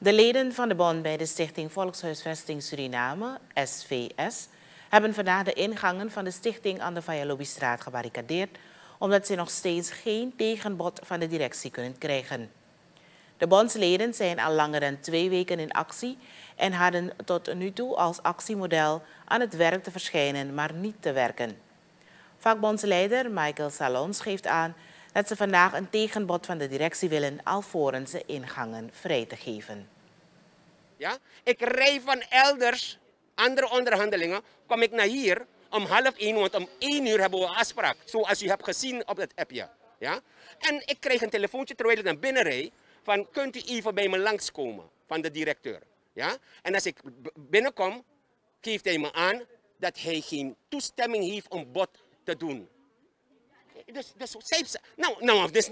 De leden van de bond bij de Stichting Volkshuisvesting Suriname, SVS, hebben vandaag de ingangen van de stichting aan de Vajalobistraat gebarricadeerd, omdat ze nog steeds geen tegenbod van de directie kunnen krijgen. De bondsleden zijn al langer dan twee weken in actie en hadden tot nu toe als actiemodel aan het werk te verschijnen, maar niet te werken. Vakbondsleider Michael Salons geeft aan dat ze vandaag een tegenbod van de directie willen alvorens ze ingangen vrij te geven. Ja? Ik rij van elders, andere onderhandelingen, kom ik naar hier om half één, want om één uur hebben we afspraak. Zoals u hebt gezien op het appje. Ja? En ik kreeg een telefoontje terwijl ik naar binnen reed, van kunt u even bij me langskomen, van de directeur. Ja? En als ik binnenkom, geeft hij me aan dat hij geen toestemming heeft om bod te doen. Dus, dus nou, nou, dus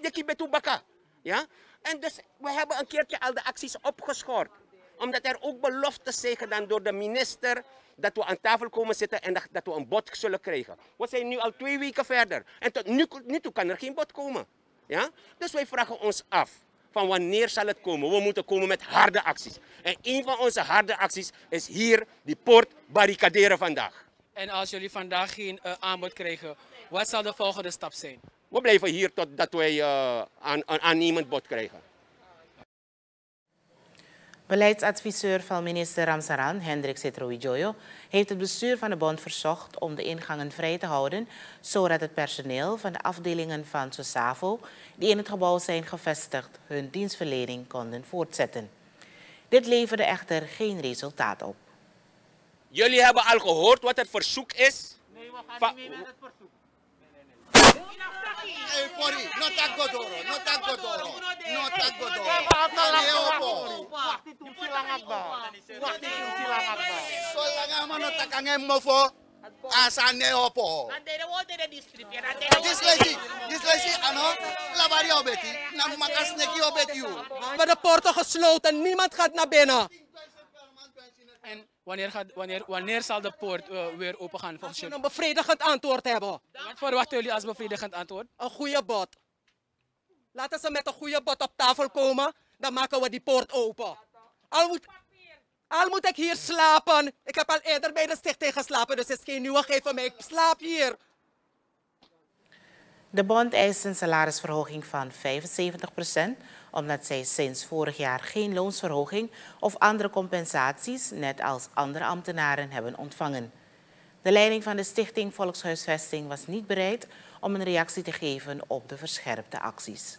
nekkie betu baka. Ja? En dus we hebben een keertje al de acties opgeschort. Omdat er ook beloftes zijn gedaan door de minister dat we aan tafel komen zitten en dat, we een bod zullen krijgen. We zijn nu al twee weken verder en tot nu, nu toe kan er geen bod komen. Ja? Dus wij vragen ons af van wanneer zal het komen. We moeten komen met harde acties. En een van onze harde acties is hier die poort barricaderen vandaag. En als jullie vandaag geen uh, aanbod krijgen, wat zal de volgende stap zijn? We blijven hier totdat wij uh, aan, niemand bod krijgen. Beleidsadviseur van minister Ramsaran, Hendrik Citrowijoyo, heeft het bestuur van de bond verzocht om de ingangen vrij te houden, zodat het personeel van de afdelingen van SOSAVO, die in het gebouw zijn gevestigd, hun dienstverlening konden voortzetten. Dit leverde echter geen resultaat op. Jullie hebben al gehoord wat het verzoek is? Nee, we gaan niet mee met het verzoek. Hey, Fori, no tak godoro, no tak godoro, no tak godoro. Ale opo. Waktu itu silangat ba. Waktu itu silangat ba. So lang ama no tak angem mo fo. Asane opo. This lady, this lady, ano, lavari obeti, na makas neki obeti u. Maar de poorten gesloten, niemand gaat naar binnen. Wanneer, gaat, wanneer, wanneer zal de poort uh, weer open gaan volgens jullie? een bevredigend antwoord hebben. Wat verwachten jullie als bevredigend antwoord? Een goede bod. Laten ze met een goede bod op tafel komen, dan maken we die poort open. Al moet, al moet ik hier slapen. Ik heb al eerder bij de stichting geslapen, dus het is geen nieuwigheid voor mij. Ik slaap hier. De bond eist een salarisverhoging van 75 omdat zij sinds vorig jaar geen loonsverhoging of andere compensaties, net als andere ambtenaren, hebben ontvangen. De leiding van de Stichting Volkshuisvesting was niet bereid om een reactie te geven op de verscherpte acties.